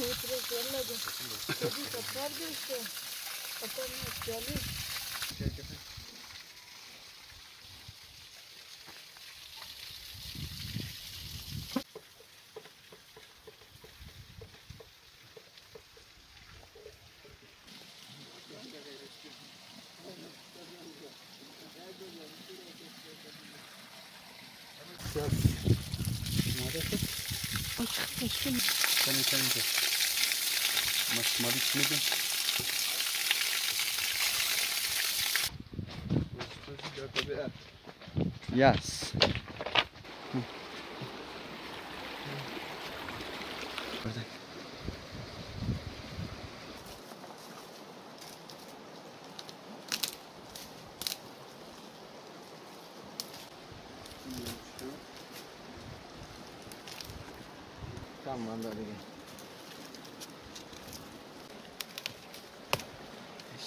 उतरे चल लगे यदि पत्थर भी उसको पत्थर में चली Сейчас. Очень хочу. Конечно. Masmadı içmedin. Yes. Tamam böyle gel.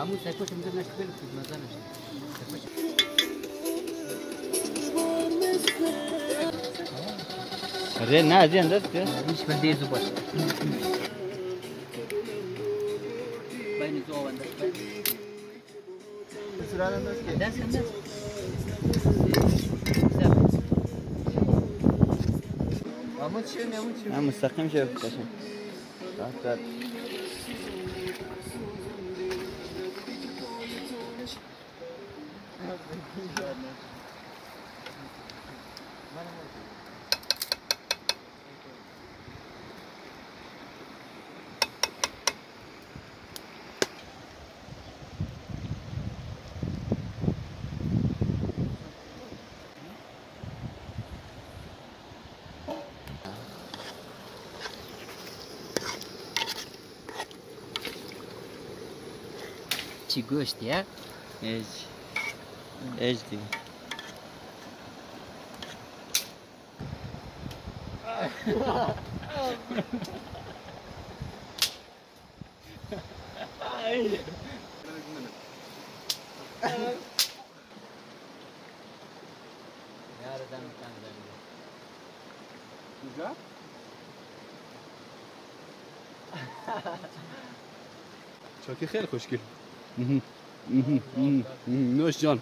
Amu sai ko tumde na shpel tu na zana. अरे ना अजय अंदर के Nish ben de zubar. Bayni zo wanda. Sıranın अंदर के Dan sen de. Amut şey ne amut şey? Ha müstakim şey yapacağım. Rahat rahat. te gosto, é? É de. É. آه. ای. اینجا. شوکی خیلی خوشگل. مطمئن. مطمئن. مطمئن. نوش جان.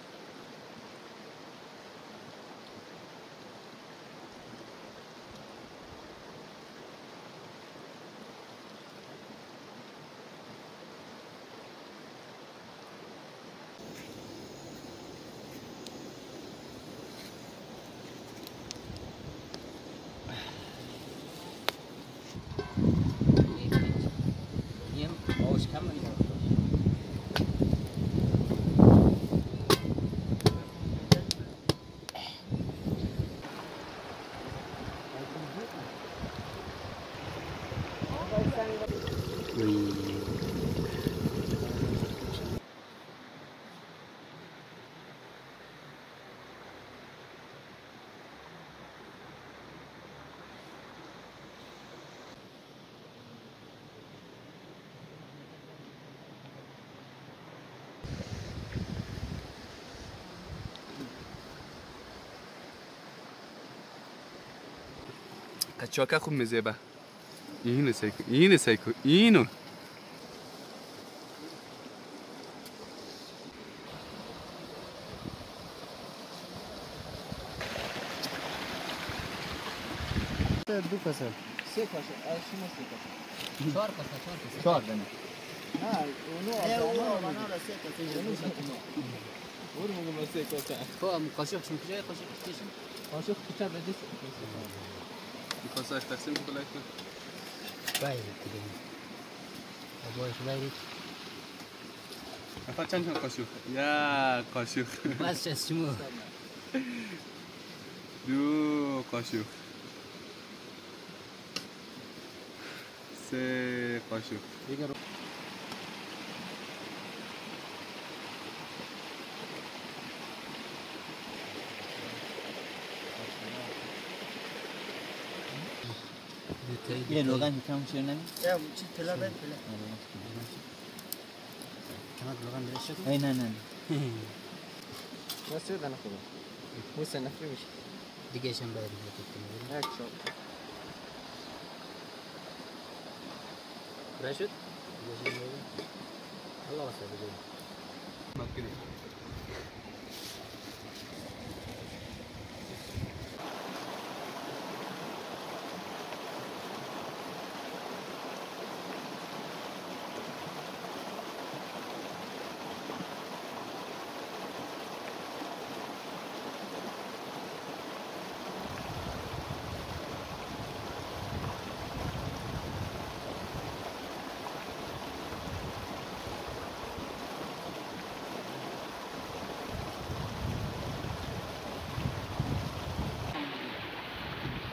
کچاکه خوب میزیبه اینو سیکو اینو سیکو اینو دو فصل سه کاسه از شما سه کاسه Çor kasa çor kasa. چهار دانه نه اونو آسانا بنا سه کاسه یعنی برو مگه من سه کاسه Ko am kaşık şun kujay kaşık kişin. قاشق E consegues estar tá sempre com a né? Vai, tá Vai, querido. Agora vai, querido. Apa can kosyu? Ya kosyu. Mas semua. Du cachorro. Se cachorro. یه روغن کم چیر نمی؟ یه چیز تلا باید تلا کمک روغن درست شد؟ ای نه نه نه نه سیو دانه خوبه موسی نفری میشه دیگه شم باید دیگه کنم بریم یک شو رشد؟ دیگه شم باید الله بسه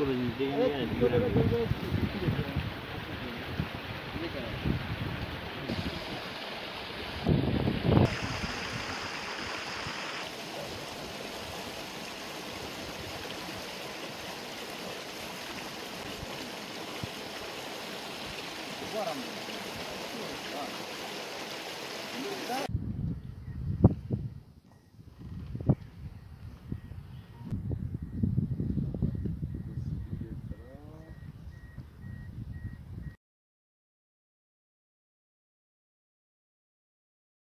떨어지는데 유일하게 바람